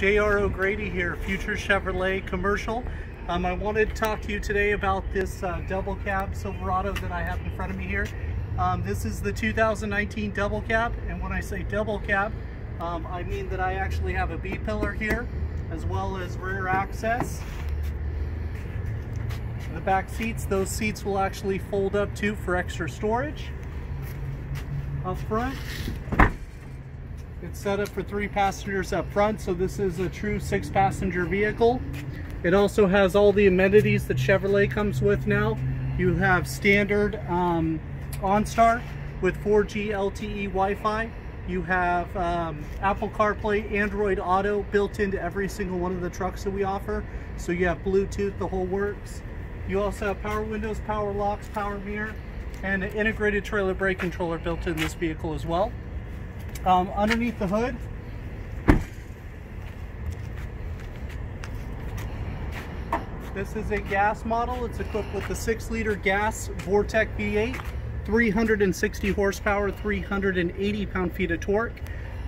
J.R. O'Grady here, Future Chevrolet Commercial. Um, I wanted to talk to you today about this uh, double cab Silverado that I have in front of me here. Um, this is the 2019 double cab, and when I say double cab, um, I mean that I actually have a B-pillar here, as well as rear access. The back seats, those seats will actually fold up too for extra storage. Up front, it's set up for three passengers up front, so this is a true six passenger vehicle. It also has all the amenities that Chevrolet comes with now. You have standard um, OnStar with 4G LTE Wi-Fi. You have um, Apple CarPlay, Android Auto built into every single one of the trucks that we offer. So you have Bluetooth, the whole works. You also have power windows, power locks, power mirror, and an integrated trailer brake controller built in this vehicle as well. Um, underneath the hood, this is a gas model. It's equipped with the 6 liter gas Vortec V8, 360 horsepower, 380 pound-feet of torque.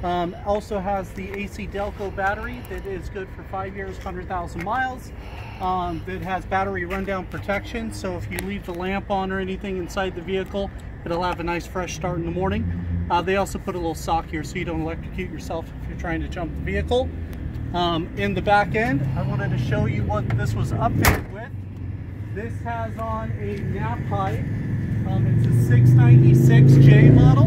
Um, also has the AC Delco battery that is good for five years, 100,000 miles. Um, that has battery rundown protection, so if you leave the lamp on or anything inside the vehicle, it'll have a nice fresh start in the morning. Uh, they also put a little sock here so you don't electrocute yourself if you're trying to jump the vehicle. Um, in the back end, I wanted to show you what this was updated with. This has on a Knapheide. Um, it's a 696J model.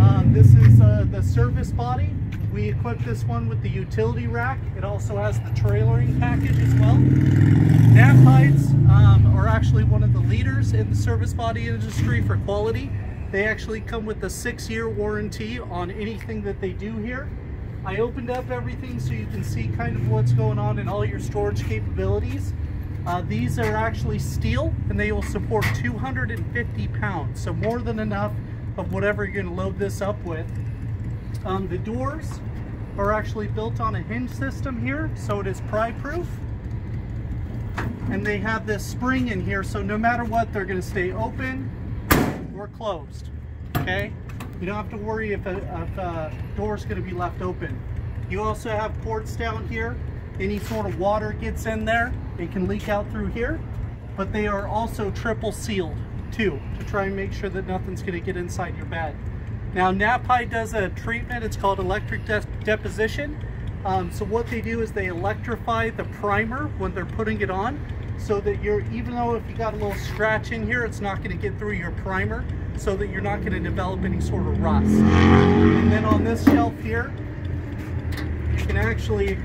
Um, this is uh, the service body. We equipped this one with the utility rack. It also has the trailering package as well. Knapheides um, are actually one of the leaders in the service body industry for quality. They actually come with a six-year warranty on anything that they do here. I opened up everything so you can see kind of what's going on in all your storage capabilities. Uh, these are actually steel and they will support 250 pounds, so more than enough of whatever you're going to load this up with. Um, the doors are actually built on a hinge system here, so it is pry proof. And they have this spring in here, so no matter what, they're going to stay open or closed. Okay? You don't have to worry if a, if a door is going to be left open. You also have ports down here. Any sort of water gets in there, it can leak out through here. But they are also triple sealed too, to try and make sure that nothing's going to get inside your bed. Now Knapheide does a treatment, it's called electric de deposition. Um, so what they do is they electrify the primer when they're putting it on so that you're, even though if you got a little scratch in here, it's not going to get through your primer so that you're not going to develop any sort of rust. And then on this shelf here, you can actually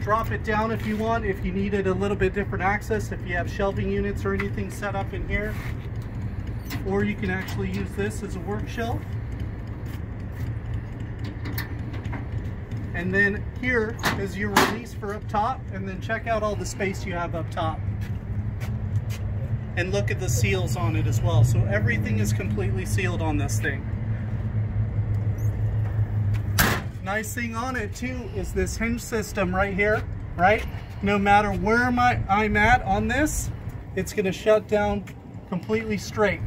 drop it down if you want, if you needed a little bit different access, if you have shelving units or anything set up in here. Or you can actually use this as a work shelf. And then here is your release for up top, and then check out all the space you have up top. And look at the seals on it as well. So everything is completely sealed on this thing. Nice thing on it too is this hinge system right here, right? No matter where my, I'm at on this, it's gonna shut down completely straight.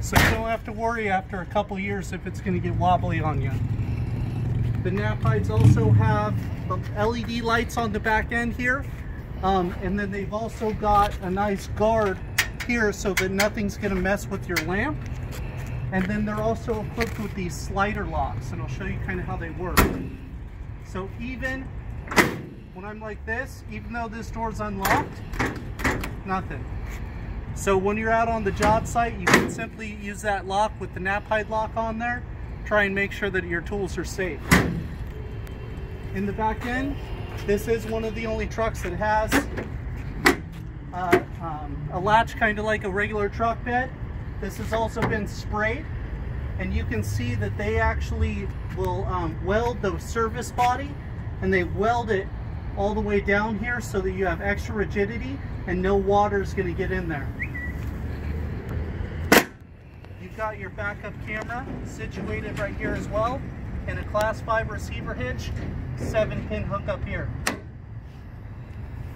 So you don't have to worry after a couple years if it's gonna get wobbly on you. The Knapheides also have LED lights on the back end here. Um, and then they've also got a nice guard here so that nothing's gonna mess with your lamp. And then they're also equipped with these slider locks and I'll show you kind of how they work. So even when I'm like this, even though this door's unlocked, nothing. So when you're out on the job site, you can simply use that lock with the Knapheide lock on there try and make sure that your tools are safe. In the back end, this is one of the only trucks that has uh, um, a latch kind of like a regular truck bed. This has also been sprayed and you can see that they actually will um, weld the service body and they weld it all the way down here so that you have extra rigidity and no water is going to get in there You've got your backup camera situated right here as well and a class 5 receiver hitch, 7 pin hook up here.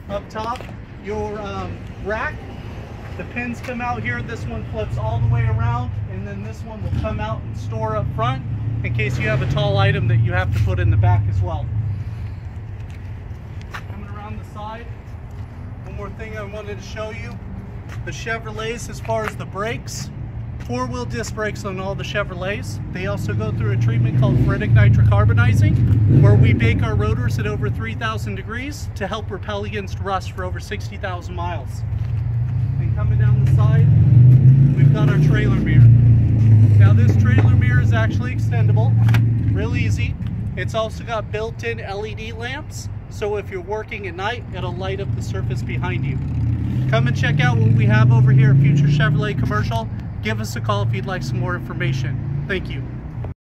Up top, your um, rack. The pins come out here. This one flips all the way around and then this one will come out and store up front in case you have a tall item that you have to put in the back as well. Coming around the side, one more thing I wanted to show you. The Chevrolets as far as the brakes four-wheel disc brakes on all the Chevrolets. They also go through a treatment called ferritic nitrocarbonizing, where we bake our rotors at over 3,000 degrees to help repel against rust for over 60,000 miles. And coming down the side, we've got our trailer mirror. Now this trailer mirror is actually extendable, real easy. It's also got built-in LED lamps, so if you're working at night, it'll light up the surface behind you. Come and check out what we have over here at Future Chevrolet Commercial. Give us a call if you'd like some more information. Thank you.